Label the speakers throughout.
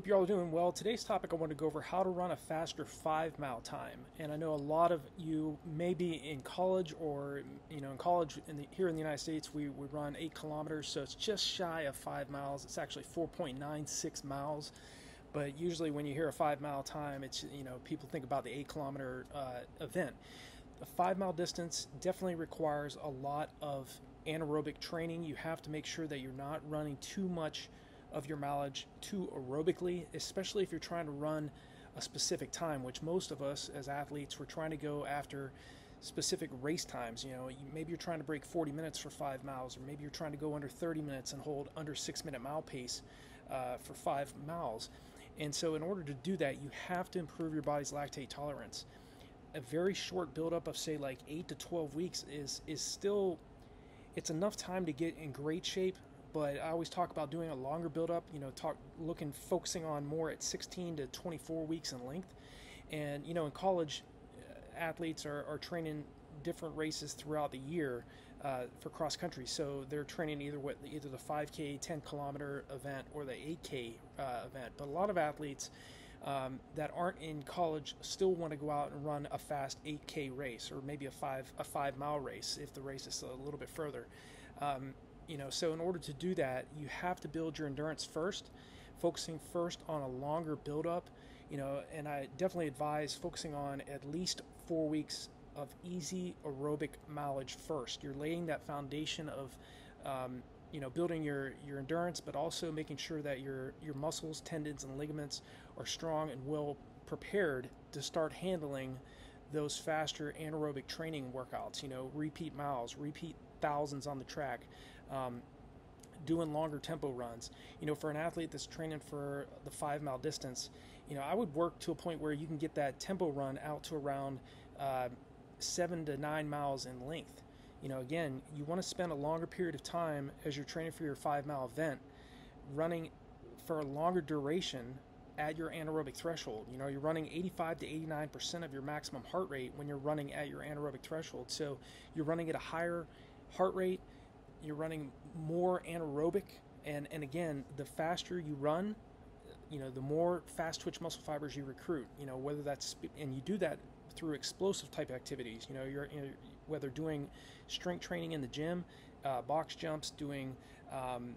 Speaker 1: Hope you're all doing well. Today's topic I want to go over how to run a faster five mile time. And I know a lot of you may be in college or, you know, in college in the, here in the United States, we, we run eight kilometers, so it's just shy of five miles. It's actually 4.96 miles. But usually when you hear a five mile time, it's, you know, people think about the eight kilometer uh, event. A five mile distance definitely requires a lot of anaerobic training. You have to make sure that you're not running too much of your mileage too aerobically, especially if you're trying to run a specific time, which most of us as athletes, we're trying to go after specific race times. You know, maybe you're trying to break 40 minutes for five miles, or maybe you're trying to go under 30 minutes and hold under six minute mile pace uh, for five miles. And so, in order to do that, you have to improve your body's lactate tolerance. A very short buildup of, say, like eight to 12 weeks is is still it's enough time to get in great shape but I always talk about doing a longer build-up. You know, talk looking focusing on more at 16 to 24 weeks in length. And you know, in college, uh, athletes are, are training different races throughout the year uh, for cross country. So they're training either what either the 5K, 10 kilometer event or the 8K uh, event. But a lot of athletes. Um, that aren't in college still want to go out and run a fast 8K race or maybe a five a five mile race if the race is a little bit further. Um, you know, so in order to do that, you have to build your endurance first, focusing first on a longer build-up. You know, and I definitely advise focusing on at least four weeks of easy aerobic mileage first. You're laying that foundation of, um, you know, building your your endurance, but also making sure that your your muscles, tendons, and ligaments are strong and well prepared to start handling those faster anaerobic training workouts. You know, repeat miles, repeat thousands on the track, um, doing longer tempo runs. You know, for an athlete that's training for the five mile distance, you know, I would work to a point where you can get that tempo run out to around uh, seven to nine miles in length. You know, again, you want to spend a longer period of time as you're training for your five mile event running for a longer duration at your anaerobic threshold. You know, you're running 85 to 89% of your maximum heart rate when you're running at your anaerobic threshold. So you're running at a higher heart rate you're running more anaerobic and and again the faster you run you know the more fast twitch muscle fibers you recruit you know whether that's and you do that through explosive type activities you know you're you whether doing strength training in the gym uh, box jumps doing um,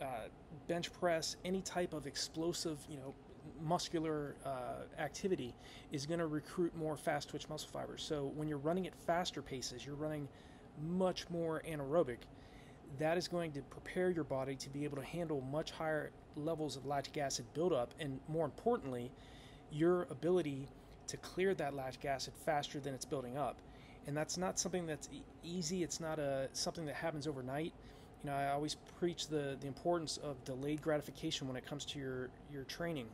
Speaker 1: uh, bench press any type of explosive you know muscular uh, activity is going to recruit more fast twitch muscle fibers. So when you're running at faster paces you're running much more anaerobic that is going to prepare your body to be able to handle much higher levels of lactic acid buildup, and more importantly, your ability to clear that lactic acid faster than it's building up. And that's not something that's easy. It's not a something that happens overnight. You know, I always preach the the importance of delayed gratification when it comes to your your training.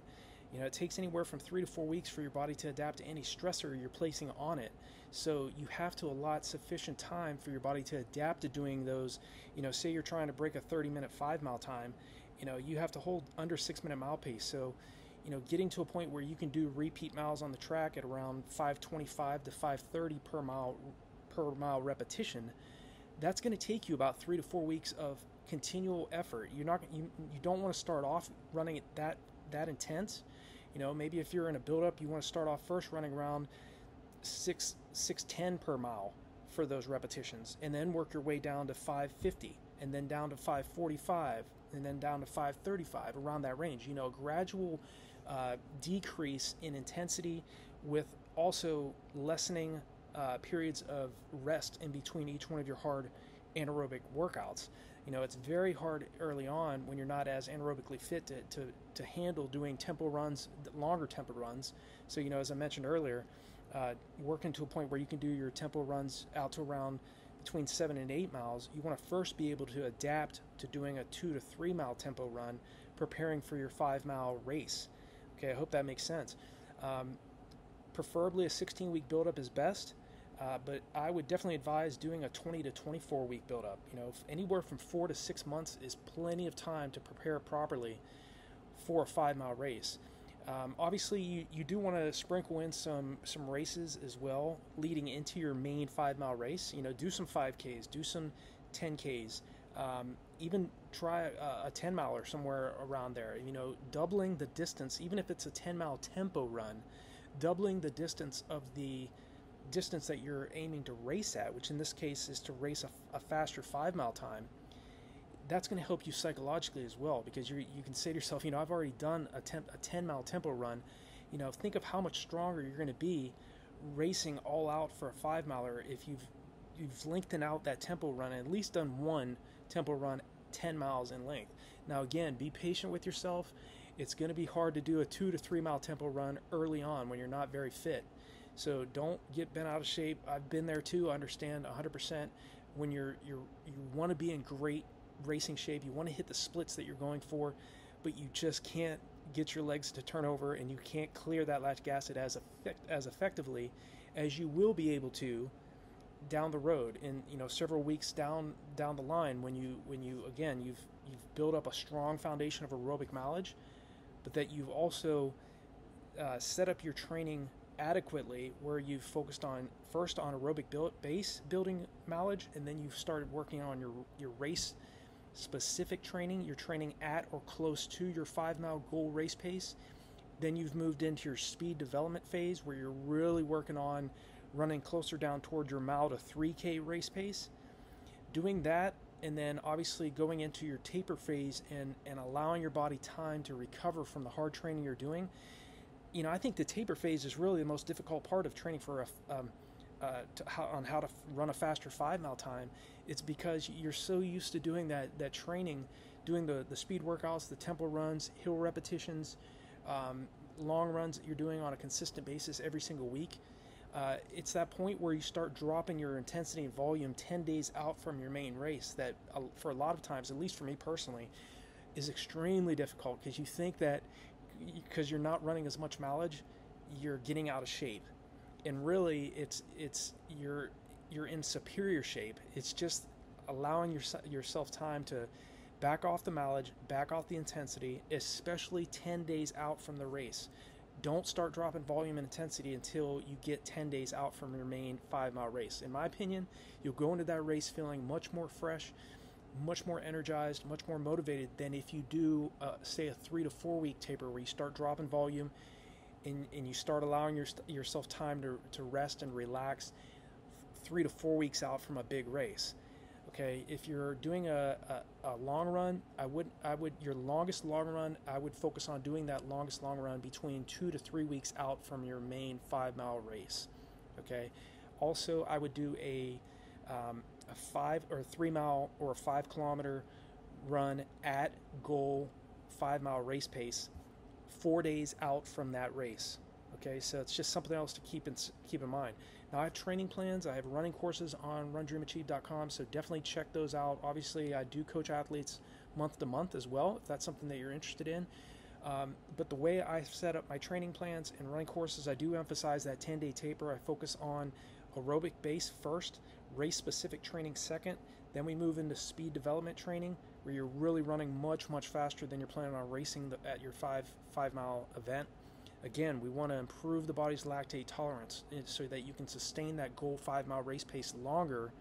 Speaker 1: You know, it takes anywhere from three to four weeks for your body to adapt to any stressor you're placing on it. So you have to allot sufficient time for your body to adapt to doing those. You know, say you're trying to break a 30 minute five mile time, you know, you have to hold under six minute mile pace. So, you know, getting to a point where you can do repeat miles on the track at around 525 to 530 per mile per mile repetition, that's going to take you about three to four weeks of continual effort. You're not you, you don't want to start off running it that that intense. You know, maybe if you're in a build-up, you want to start off first running around six six ten per mile for those repetitions, and then work your way down to 550, and then down to 545, and then down to 535, around that range. You know, a gradual uh, decrease in intensity with also lessening uh, periods of rest in between each one of your hard anaerobic workouts. You know, it's very hard early on when you're not as anaerobically fit to, to, to handle doing tempo runs, longer tempo runs. So, you know, as I mentioned earlier, uh, working to a point where you can do your tempo runs out to around between seven and eight miles, you want to first be able to adapt to doing a two to three mile tempo run, preparing for your five mile race. Okay, I hope that makes sense. Um, preferably a 16 week buildup is best. Uh, but I would definitely advise doing a 20 to 24 week buildup. You know, anywhere from four to six months is plenty of time to prepare properly for a five mile race. Um, obviously, you, you do want to sprinkle in some some races as well leading into your main five mile race. You know, do some 5Ks, do some 10Ks. Um, even try a, a 10 mile or somewhere around there. You know, doubling the distance, even if it's a 10 mile tempo run, doubling the distance of the distance that you're aiming to race at, which in this case is to race a, a faster five mile time, that's going to help you psychologically as well because you you can say to yourself, you know, I've already done a, temp, a 10 mile tempo run. You know, think of how much stronger you're going to be racing all out for a five miler if you've you've lengthened out that tempo run and at least done one tempo run 10 miles in length. Now again, be patient with yourself. It's going to be hard to do a two to three mile tempo run early on when you're not very fit. So don't get bent out of shape. I've been there too. I understand 100% when you're you're you want to be in great racing shape. You want to hit the splits that you're going for, but you just can't get your legs to turn over and you can't clear that lactic acid as effect, as effectively as you will be able to down the road in you know several weeks down down the line when you when you again you've you've built up a strong foundation of aerobic mileage but that you've also uh, set up your training adequately where you've focused on first on aerobic build, base building mileage and then you've started working on your your race specific training. You're training at or close to your five mile goal race pace. Then you've moved into your speed development phase where you're really working on running closer down toward your mile to 3k race pace. Doing that and then obviously going into your taper phase and and allowing your body time to recover from the hard training you're doing you know, I think the taper phase is really the most difficult part of training for a, um, uh, how, on how to run a faster five mile time. It's because you're so used to doing that that training, doing the the speed workouts, the tempo runs, hill repetitions, um, long runs that you're doing on a consistent basis every single week. Uh, it's that point where you start dropping your intensity and volume 10 days out from your main race that uh, for a lot of times at least for me personally is extremely difficult because you think that because you're not running as much mileage, you're getting out of shape. And really, it's it's you're you're in superior shape. It's just allowing your, yourself time to back off the mileage, back off the intensity, especially 10 days out from the race. Don't start dropping volume and intensity until you get 10 days out from your main five mile race. In my opinion, you'll go into that race feeling much more fresh, much more energized, much more motivated than if you do, uh, say, a three to four week taper where you start dropping volume and, and you start allowing your, yourself time to, to rest and relax three to four weeks out from a big race. Okay, if you're doing a, a, a, long run, I would I would your longest long run, I would focus on doing that longest long run between two to three weeks out from your main five mile race. Okay, also I would do a um, a five or three mile or a five kilometer run at goal five mile race pace four days out from that race. Okay, so it's just something else to keep in keep in mind. Now I have training plans. I have running courses on RunDreamAchieve.com, so definitely check those out. Obviously, I do coach athletes month to month as well, if that's something that you're interested in. Um, but the way I set up my training plans and running courses, I do emphasize that 10-day taper. I focus on aerobic base first, race specific training second. Then we move into speed development training where you're really running much, much faster than you're planning on racing the, at your five, five mile event. Again, we want to improve the body's lactate tolerance eh, so that you can sustain that goal five mile race pace longer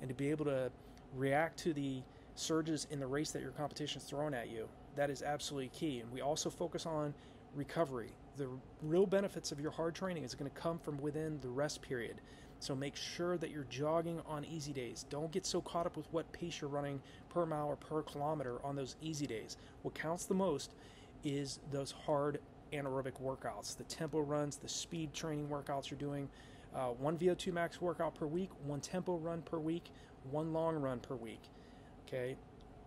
Speaker 1: and to be able to react to the surges in the race that your competition is throwing at you. That is absolutely key. And we also focus on recovery. The real benefits of your hard training is going to come from within the rest period. So make sure that you're jogging on easy days. Don't get so caught up with what pace you're running per mile or per kilometer on those easy days. What counts the most is those hard anaerobic workouts, the tempo runs, the speed training workouts you're doing. Uh, one VO2 max workout per week, one tempo run per week, one long run per week. Okay,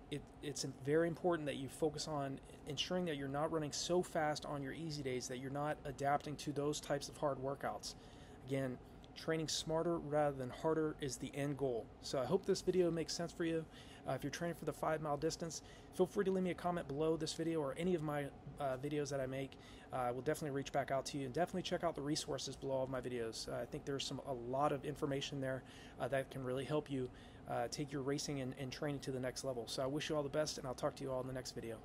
Speaker 1: it, it's very important that you focus on ensuring that you're not running so fast on your easy days that you're not adapting to those types of hard workouts. Again, training smarter rather than harder is the end goal. So I hope this video makes sense for you. Uh, if you're training for the five mile distance, feel free to leave me a comment below this video or any of my uh, videos that I make. Uh, I will definitely reach back out to you and definitely check out the resources below all of my videos. Uh, I think there's some a lot of information there uh, that can really help you take your racing and, and training to the next level. So I wish you all the best and I'll talk to you all in the next video.